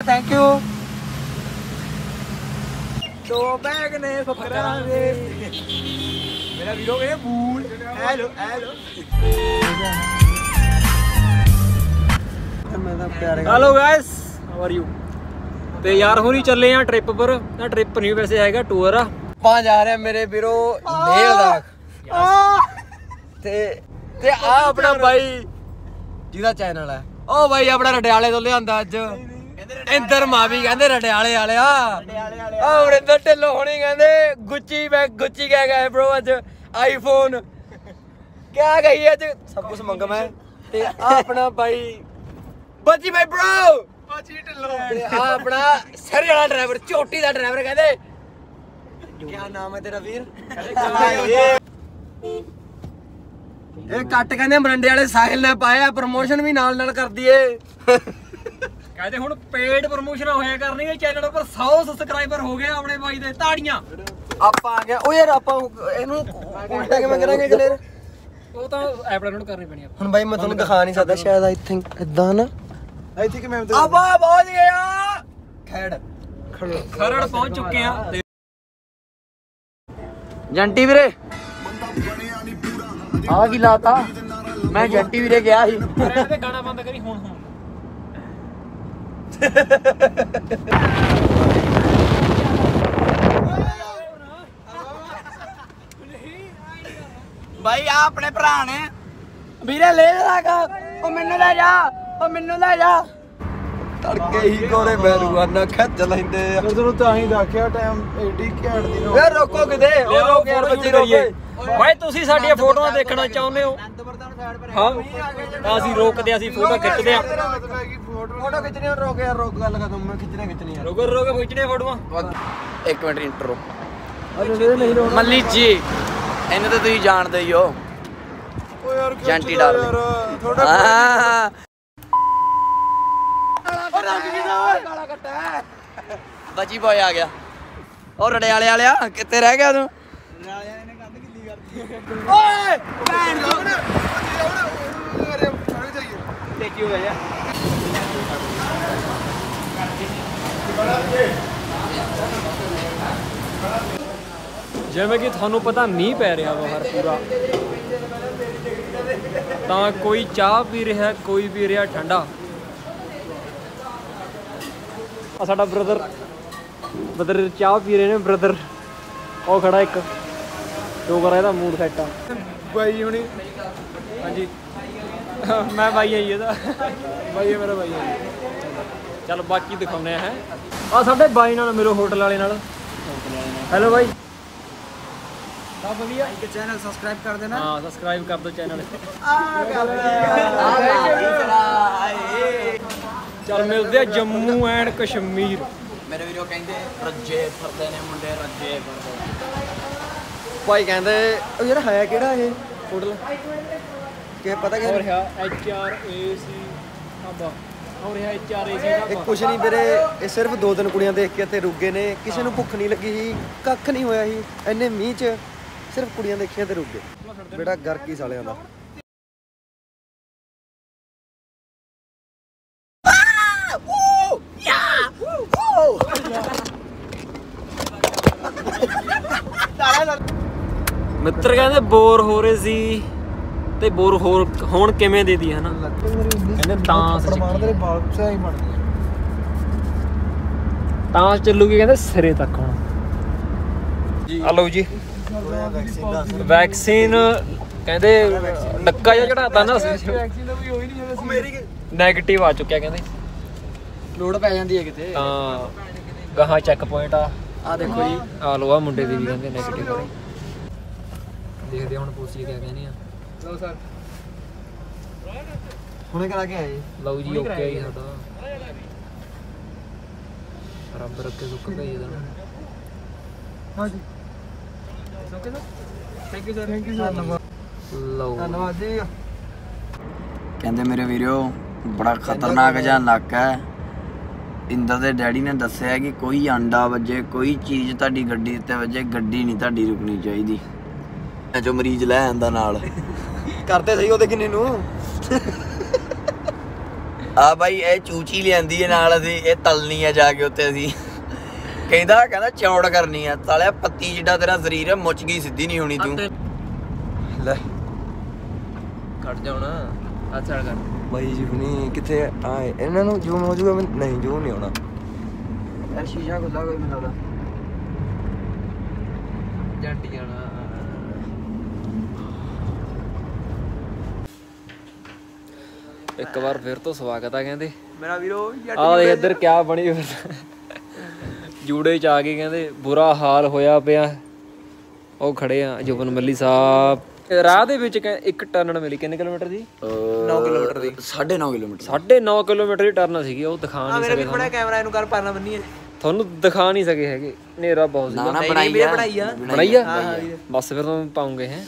Thank you ਦੋ bag ਨੇ ਫਕਰਾਂ ਦੇ ਮੇਰਾ ਵੀਰੋ ਇਹ ਬੂਲ ਹੈਲੋ ਹੈਲੋ ਮੈਂ ਤਾਂ ਪਿਆਰੇ hello guys how are you ਤੇ ਯਾਰ ਹੋਰੀ ਚੱਲੇ ਆ ਟ੍ਰਿਪ ਪਰ ਨਾ ਟ੍ਰਿਪ ਨਹੀਂ ਵੈਸੇ ਹੈਗਾ ਟੂਰ ਆ ਆਪਾਂ ਜਾ ਰਹੇ ਆ ਮੇਰੇ ਵੀਰੋ ਲੇਹ ਲਦਾਖ ਤੇ ਤੇ ਆ ਆਪਣਾ ਬਾਈ ਜਿਹਦਾ ਚੈਨਲ ਹੈ ਉਹ ਬਾਈ ਆਪਣਾ ਰਡਿਆਲੇ ਤੋਂ ਲਿਆਂਦਾ ਅੱਜ ਇੰਦਰ ਮਾਵੀ ਕਹਿੰਦੇ ਰਡਿਆਲੇ ਵਾਲਿਆ ਆ। ਵਰਿੰਦਰ ਢਿੱਲੋਂ ਹੋਣੀ ਕਹਿੰਦੇ ਗੁੱਚੀ ਮੈਂ ਗੁੱਚੀ ਕਹਿ ਗਏ ਬ్రో ਅੱਜ ਆਈਫੋਨ ਕਿਆ ਗਈ ਅੱਜ? ਸਭ ਕੁਝ ਮੰਗਮ ਹੈ ਤੇ ਆ ਆਪਣਾ ਬਾਈ ਬੱਚੀ ਬਾਈ ਬ్రో ਬੱਚੀ ਢਿੱਲੋਂ। ਤੇ ਆ ਆਪਣਾ ਸਰੇ ਵਾਲਾ ਡਰਾਈਵਰ ਝੋਟੀ ਦਾ ਡਰਾਈਵਰ ਕਹਿੰਦੇ। ਕਿਆ ਨਾਮ ਹੈ ਤੇਰਾ ਵੀਰ? ਇਹ ਕੱਟ ਕਹਿੰਦੇ ਮਰੰਡੇ ਵਾਲੇ ਸਾਹਿਲ ਨੇ ਪਾਇਆ ਪ੍ਰਮੋਸ਼ਨ ਵੀ ਨਾਲ ਨਾਲ ਕਰਦੀ ਏ ਕਹਿੰਦੇ ਹੁਣ ਪੇਡ ਪ੍ਰੋਮੋਸ਼ਨ ਹੋਇਆ ਕਰਨਗੇ ਚੈਨਲ ਉੱਪਰ 100 ਸਬਸਕ੍ਰਾਈਬਰ ਹੋ ਗਏ ਆਪਣੇ ਬਾਈ ਦੇ ਤਾੜੀਆਂ। ਆਪਾਂ ਆ ਗਿਆ। ਉਹ ਯਾਰ ਆਪਾਂ ਇਹਨੂੰ ਉਲਟਾ ਕਿਵੇਂ ਕਰਾਂਗੇ ਕਲੇਰ ਉਹ ਤਾਂ ਐਪ ਡਾਊਨਲੋਡ ਕਰਨੀ ਪੈਣੀ ਆ। ਹੁਣ ਬਾਈ ਮੈਂ ਤੁਹਾਨੂੰ ਦਿਖਾ ਨਹੀਂ ਸਕਦਾ ਸ਼ਾਇਦ ਆਈ ਥਿੰਕ ਇਦਾਂ ਨਾ। ਆਈ ਥਿੰਕ ਮੈਂ ਆਪਾਂ ਪਹੁੰਚ ਗਿਆ ਖੈੜ। ਖਰੜ। ਪਹੁੰਚ ਚੁੱਕੇ ਆ। ਜੰਟੀ ਵੀਰੇ। ਆ ਕੀ ਲਾਤਾ? ਮੈਂ ਜੰਟੀ ਵੀਰੇ ਗਿਆ ਸੀ ਤੇ ਗਾਣਾ ਬੰਦ ਕਰੀ ਹੁਣ ਹੁਣ ਬਾਈ ਆ ਆਪਣੇ ਭਰਾ ਨੇ। ਵੀਰੇ ਲੈ ਜਾ ਉਹ ਮੈਨੂੰ ਲੈ ਜਾ ਉਹ ਮੈਨੂੰ ਲੈ ਜਾ। ਤੜਕੇ ਹੀ ਕੋਰੇ ਮੈਰੂਆਨਾ ਖੱਜ ਲੈਂਦੇ ਆ। ਤੈਨੂੰ ਤਾਂ ਹੀ ਦੇਖਿਆ ਟਾਈਮ ਏਡੀ ਘੈਂਟ ਦੀ ਨੋ ਵੇ ਰੋਕੋ ਕਿਤੇ ਉਹ ਰੋਕ ਯਾਰ ਬੱਚੀ ਰੋਕੇ। ਭਾਈ ਤੁਸੀਂ ਸਾਡੀਆਂ ਫੋਟੋਆਂ ਦੇਖਣਾ ਚਾਹੁੰਦੇ ਹੋ? ਹਾਂ। ਤਾਂ ਅਸੀਂ ਰੋਕਦੇ ਅਸੀਂ ਫੋਟੋ ਖਿੱਚਦੇ ਆ। ਫੋਟੋ ਖਿੱਚਣੀ ਰੋਕ ਯਾਰ ਰੋਕ ਗੱਲ ਕਰ ਮੈਂ ਖਿੱਚਣੇ ਖਿੱਚਣੀ ਆ। ਰੋਕੋ ਰੋਕੋ ਖਿੱਚਣੇ ਫੋਟੋਆਂ। ਇੱਕ ਮਿੰਟ ਇੰਟਰੋ ਮੱਲੀ ਜੀ ਇਹਨੂੰ ਤਾਂ ਤੁਸੀਂ ਜਾਣਦੇ ਹੀ ਹੋ। ਓ ਯਾਰ ਜੰਟੀ ਡਾਲ ਥੋੜਾ ਹਾਂ ਬਚੀ ਬੋਏ ਆ। ਗਿਆ ਉਹ ਰੜਿਆਲੇ ਵਾਲਿਆ ਕਿੱਥੇ ਰਹਿ ਗਿਆ ਤੂੰ? ਓਏ ਭੈਣ ਚੋਦ। ਜਿਵੇਂ ਕਿ ਤੁਹਾਨੂੰ ਪਤਾ ਮੀਂਹ ਪੈ ਰਿਹਾ ਬਾਹਰ ਪੂਰਾ। ਤਾਂ ਕੋਈ ਚਾਹ ਪੀ ਰਿਹਾ ਕੋਈ ਪੀ ਰਿਹਾ ਠੰਡਾ। ਆ ਸਾਡਾ ਬ੍ਰਦਰ ਬ੍ਰਦਰ ਚਾਹ ਪੀ ਰਹੇ ਨੇ ਬ੍ਰਦਰ ਉਹ ਖੜਾ ਇੱਕ। ਜੋ ਕਰ ਇਹਦਾ ਮੂਡ ਸੈੱਟ ਆ। ਬਾਈ ਹੁਣੀ। ਹਾਂਜੀ। ਮੈਂ ਬਾਈ ਆਈ ਇਹਦਾ। ਬਾਈ ਇਹ ਮੇਰਾ ਬਾਈ ਹੈ ਚੱਲ ਬਾਕੀ ਦਿਖਾਉਨੇ ਆ ਹੈ। ਆ ਸਾਡੇ ਬਾਈ ਨਾਲ ਮੇਰੇ ਹੋਟਲ ਵਾਲੇ ਨਾਲ। ਹੈਲੋ ਬਾਈ। ਸਭ ਵਧੀਆ? ਇੱਕ ਚੈਨਲ ਸਬਸਕ੍ਰਾਈਬ ਕਰ ਦੇਣਾ। ਹਾਂ ਸਬਸਕ੍ਰਾਈਬ ਕਰ ਦਿਓ ਚੈਨਲ ਚੱਲ ਮਿਲਦੇ ਆ ਜੰਮੂ ਐਂਡ ਕਸ਼ਮੀਰ। ਮੇਰੇ ਵੀਰੋ ਕਹਿੰਦੇ ਰੱਜੇ ਫਰਦੇ ਨੇ ਮੁੰਡੇ ਰੱਜੇ ਫਰਦੇ ਭਾਈ ਕਹਿੰਦੇ ਉਹ ਯਾਰ ਹੈ ਕਿਹੜਾ ਇਹ ਹੋਟਲ ਕਿ ਪਤਾ ਕਿ ਹੈ H R A C dhaba. ਹੋਰ ਹੈ ਐਚ ਆਰ ਏ ਸੀ ਇਹ ਕੁਛ ਨਹੀਂ ਵੀਰੇ ਇਹ ਸਿਰਫ ਦੋ ਦਿਨ ਕੁੜੀਆਂ ਦੇਖ ਕੇ ਇੱਥੇ ਰੁਕ ਗਏ ਨੇ। ਕਿਸੇ ਨੂੰ ਭੁੱਖ ਨਹੀਂ ਲੱਗੀ ਸੀ ਕੱਖ ਨਹੀਂ ਹੋਇਆ ਸੀ। ਇੰਨੇ ਮੀਂਹ 'ਚ ਸਿਰਫ ਕੁੜੀਆਂ ਦੇਖੀਆਂ ਤੇ ਰੁਕ ਗਏ। ਬੇਟਾ ਗਰਕੀ ਸਾਲਿਆਂ ਦਾ। ਮਿੱਤਰ ਕਹਿੰਦੇ ਬੋਰ ਹੋ ਰਹੇ ਸੀ ਤੇ ਬੋਰ ਹੋਰ ਹੁਣ ਕਿਵੇਂ ਦੇ ਦੀ ਹਨਾ ਕਹਿੰਦੇ ਤਾਂ ਸੱਚ ਮਾਰ ਤੇਰੇ ਬਾਲ ਸਹੀ ਬਣਦੇ ਤਾਂ ਚੱਲੂਗੀ ਕਹਿੰਦੇ ਸਿਰੇ ਤੱਕ ਹੁਣ। ਆ ਲਓ ਜੀ। ਵੈਕਸੀਨ ਕਹਿੰਦੇ ਨੱਕਾ ਜਿਹਾ ਚੜਾਤਾ ਨਾ ਵੈਕਸੀਨ ਦਾ ਵੀ ਹੋਈ ਨਹੀਂ ਜਿਵੇਂ ਮੇਰੀ 네ਗੇਟਿਵ ਆ ਚੁੱਕਿਆ ਕਹਿੰਦੇ। ਲੋੜ ਪੈ ਜਾਂਦੀ ਹੈ ਕਿਤੇ। ਤਾਂ ਗਾਹਾਂ ਚੈੱਕ ਪੁਆਇੰਟ ਆ। ਆ ਦੇਖੋ ਜੀ। ਆ ਲੋ ਆ ਮੁੰਡੇ ਦੀ ਵੀ ਕਹਿੰਦੇ 네ਗੇਟਿਵ ਆ। ਦੇਖਦੇ ਹਾਂ ਹੁਣ ਪੁੱਛੀਏ ਕਿਆ ਕਹਿੰਦੇ ਆ। ਲਓ ਸਰ। ਹੁਣੇ ਕਰਾ ਕੇ ਆਏ। ਲਓ ਜੀ ਓਕੇ ਜੀ ਸਾਡਾ। ਰੱਬ ਰੱਖੇ ਸੁੱਕ ਭੇਜ ਦੇਣਾ ਹਾਂਜੀ। Thank you sir thank you sir ਲਓ। ਧੰਨਵਾਦ ਜੀ। ਕਹਿੰਦੇ ਮੇਰੇ ਵੀਰੋ ਬੜਾ ਖਤਰਨਾਕ ਜਿਹਾ ਨੱਕ ਹੈ। ਇੰਦਰ ਦੇ ਡੈਡੀ ਨੇ ਦੱਸਿਆ ਕਿ ਕੋਈ ਆਂਡਾ ਵੱਜੇ ਕੋਈ ਚੀਜ਼ ਤੁਹਾਡੀ ਗੱਡੀ ਉੱਤੇ ਵੱਜੇ ਗੱਡੀ ਨਹੀਂ ਤੁਹਾਡੀ ਰੁਕਣੀ ਚਾਹੀਦੀ। ਜੋ ਮਰੀਜ਼ ਲੈ ਆਂਦਾ ਨਾਲ। ਕਰਦੇ ਸਹੀ ਉਹਦੇ ਕਿੰਨੇ ਨੂੰ? ਆ ਬਾਈ ਇਹ ਚੂਚੀ ਲਿਆਂਦੀ ਹੈ ਨਾਲ ਅਸੀਂ ਇਹ ਤਲਨੀ ਆ ਜਾ ਕੇ ਉੱਤੇ ਅਸੀਂ। ਕਹਿੰਦਾ ਕਹਿੰਦਾ ਚੌੜ ਕਰਨੀ ਆ। ਸਾਲਿਆ ਪੱਤੀ ਜਿੱਡਾ ਤੇਰਾ ਸਰੀਰ ਹੈ ਮੁੱਚ ਗਈ ਸਿੱਧੀ ਨਹੀਂ ਹੋਣੀ ਤੂੰ। ਲੈ। ਕੱਟ ਜਾਉਣਾ ਆ ਛੜ ਕਰ। ਬਾਈ ਜੀ ਹੁਣੀ ਕਿੱਥੇ ਆਏ ਇਹਨਾਂ ਨੂੰ ਜੂਮ ਹੋ ਜਾਊਗਾ ਮੈਂ- ਨਹੀਂ ਜੂਮ ਨਹੀਂ ਹੋਣਾ ਯਾਰ ਸ਼ੀਸ਼ਾ ਖੁੱਲਾ ਕੋਈ ਮੈਨੂੰ ਲੱਗਦਾ। ਜੰਟੀ ਜਾਣਾ। ਇੱਕ ਵਾਰ ਫਿਰ ਤੋਂ ਸਵਾਗਤ ਆ ਕਹਿੰਦੇ। ਮੇਰਾ ਵੀਰੋ ਆ ਇੱਧਰ ਕਿਆ ਬਣੀ ਜੂੜੇ ਚ ਆ ਕੇ ਕਹਿੰਦੇ ਬੁਰਾ ਹਾਲ ਹੋਇਆ ਪਿਆ। ਉਹ ਖੜੇ ਆ ਜੁਬਨ ਮੱਲੀ ਸਾਹਿਬ। ਰਾਹ ਦੇ ਵਿੱਚ ਇੱਕ ਟਰਨ ਮਿਲੀ ਕਿੰਨੇ ਕਿਲੋਮੀਟਰ ਦੀ? 9 ਕਿਲੋਮੀਟਰ ਦੀ। 9.5 ਕਿਲੋਮੀਟਰ। 9.5 ਕਿਲੋਮੀਟਰ ਦੀ ਟਰਨ ਸੀਗੀ ਉਹ ਦਿਖਾ ਨਹੀਂ ਸਕੇ ਬੜਾ ਤੁਹਾਨੂੰ। ਕੈਮਰਾ ਇਹਨੂੰ ਕਰ ਪਾਣਾ ਬੰਨੀ ਤੁਹਾਨੂੰ ਦਿਖਾ ਨਹੀਂ ਸਕੇ ਹੈਗੇ ਹਨੇਰਾ ਬਹੁਤ ਨਾ ਬਣਾਈ ਆ? ਬਣਾਈ ਆ। ਬਸ ਫਿਰ ਤੋਂ ਪਾਉਂਗੇ ਹੈ।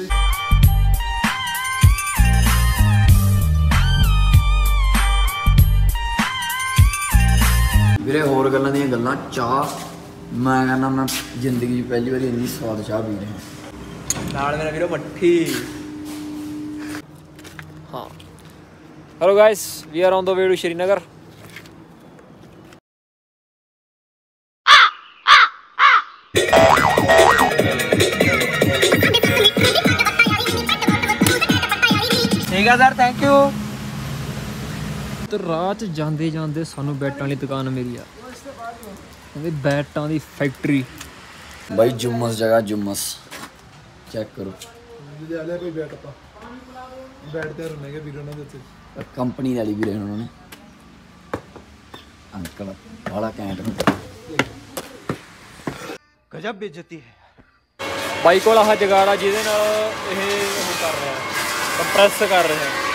ਵੀਰੇ ਹੋਰ ਗੱਲਾਂ ਦੀਆਂ ਗੱਲਾਂ ਚਾਹ। ਮੈਂ ਕਹਿੰਦਾ ਮੈਂ ਜ਼ਿੰਦਗੀ 'ਚ ਪਹਿਲੀ ਵਾਰੀ ਇੰਨੀ ਸਵਾਦ ਚਾਹ ਪੀ ਰਿਹਾ। ਨਾਲ ਮੇਰਾ ਵੀਰੋ ਮੱਠੀ। ਹਾਂ। Hello guys we are on the way to Srinagar ਠੀਕ ਆ ਸਰ ਥੈਂਕ ਯੂ ਤੇ ਰਾਹ 'ਚ ਜਾਂਦੇ ਜਾਂਦੇ ਸਾਨੂੰ ਬੈਟਾਂ ਵਾਲੀ ਦੁਕਾਨ ਮਿਲੀ ਆ। ਕਹਿੰਦੇ ਬੈਟਾਂ ਦੀ ਫੈਕਟਰੀ। ਬਾਈ ਜੁਮਸ ਜਗ੍ਹਾ ਜੁਮਸ। ਚੈੱਕ ਕਰੋ। ਲੈ ਲਿਆ ਕੋਈ ਬੈਟ ਆਪਾਂ। ਬੈਟ ਤੇ ਰੁਨੇ ਕੇ ਵੀਰੋ ਨੇ ਦਿੱਤੇ ਕੰਪਨੀ ਵਾਲੀ ਵੀਰੇ ਉਹਨਾਂ ਨੇ। ਅੰਕਲ ਵਾਲਾ ਕੈਂਟ ਨੂੰ। ਗਜਬ ਬੇਇੱਜ਼ਤੀ ਹੈ। ਬਾਈ ਕੋਲ ਆਹ ਜਗਾੜਾ ਜਿਹਦੇ ਨਾਲ ਇਹ ਉਹ ਕਰ ਰਿਹਾ। ਕੰਪਰੈਸ ਕਰ ਰਿਹਾ।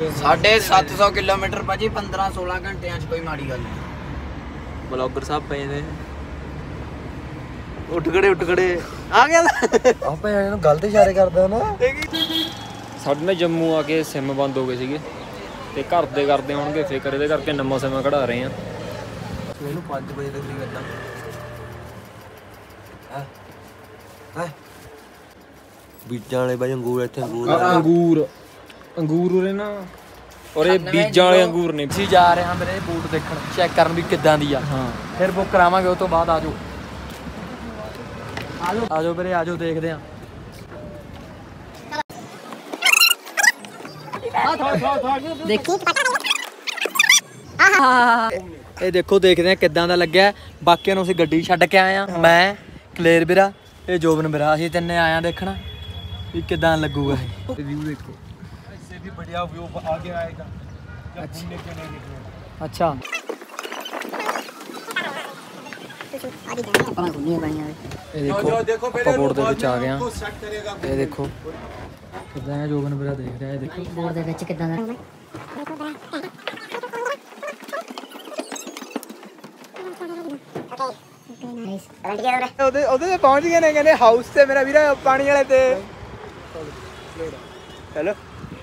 ਸਾਢੇ 700 ਕਿਲੋਮੀਟਰ ਭਾਜੀ 15 16 ਘੰਟਿਆਂ 'ਚ ਕੋਈ ਮਾੜੀ ਗੱਲ ਨਹੀਂ। ਬਲੌਗਰ ਸਾਹਿਬ ਪਏ ਨੇ। ਉੱਠ ਖੜੇ ਉੱਠ ਖੜੇ। ਆ ਗਿਆ ਆਪੇ ਇਹਨੂੰ ਗਲਤ ਇਸ਼ਾਰੇ ਕਰਦਾ ਨਾ। ਸਾਡੇ ਨਾਲ ਜੰਮੂ ਆ ਕੇ ਸਿਮ ਬੰਦ ਹੋ ਗਏ ਸੀਗੇ। ਤੇ ਘਰ ਦੇ ਕਰਦੇ ਹੋਣਗੇ ਫਿਕਰ ਇਹਦੇ ਕਰਕੇ ਨਵਾਂ ਸਿਮ ਕਢਾ ਰਹੇ ਆ। ਇਹਨੂੰ 5 ਵਜੇ ਤੱਕ ਨਹੀਂ ਕਰਨਾ ਹੈ? ਹੈ? ਬੀਜਾਂ ਵਾਲੇ ਬਾਈ ਅੰਗੂਰ ਇੱਥੇ ਅੰਗੂਰ। ਅੰਗੂਰ। ਅੰਗੂਰ ਉਰੇ ਨਾ ਔਰ ਇਹ ਬੀਜਾਂ ਵਾਲੇ ਅੰਗੂਰ ਨੇ। ਅਸੀਂ ਜਾ ਰਹੇ ਹਾਂ ਮੇਰੇ ਬੂਟ ਦੇਖਣ ਚੈੱਕ ਕਰਨ ਵੀ ਕਿੱਦਾਂ ਦੀ ਆ। ਹਾਂ। ਫਿਰ ਬੁੱਕ ਕਰਾਵਾਂਗੇ ਉਸ ਤੋਂ ਬਾਅਦ ਆਜੋ। ਆਜੋ। ਆਜੋ ਵੀਰੇ ਆਜੋ ਦੇਖਦੇ ਆ ਇਹ ਦੇਖੋ ਦੇਖਦੇ ਆ ਕਿੱਦਾਂ ਦਾ ਲੱਗਿਆ। ਬਾਕੀਆਂ ਨੂੰ ਅਸੀਂ ਗੱਡੀ ਛੱਡ ਕੇ ਆਏ ਆ ਮੈਂ ਕਲੇਰ ਵੀਰਾ ਇਹ ਜੋਬਨ ਵੀਰਾ। ਅਸੀਂ ਤਿੰਨੇ ਆਏ ਆ ਦੇਖਣਾ ਵੀ ਕਿੱਦਾਂ ਲੱਗੂਗਾ ਇਹ। ਰਿਵਿਊ ਦੇਖੋ इससे भी बढ़िया व्यू आगे आएगा जब घूमने के लिए निकले ਅੱਛਾ ਇਹ ਦੇਖੋ ਆਪਾਂ ਬੋਰਡ ਦੇ ਵਿੱਚ ਆ ਗਏ ਆ सेट करेगा ਇਹ ਦੇਖੋ ਕਿੱਦਾਂ ਹੈ ਜੋਬਨ ਵੀਰਾ ਦੇਖ ਰਿਹਾ ਇਹ ਦੇਖੋ ਬੋਰਡ ਦੇ ਵਿੱਚ ਕਿਦਾਂ ਦਾ ਉਹਦੇ ਉਹਦੇ ਤੇ ਪਹੁੰਚ ਗਏ ਨੇ ਕਹਿੰਦੇ ਹਾਊਸ ਤੇ ਮੇਰਾ ਵੀਰਾ ਪਾਣੀ ਵਾਲੇ ਤੇ ਹੈਲੋ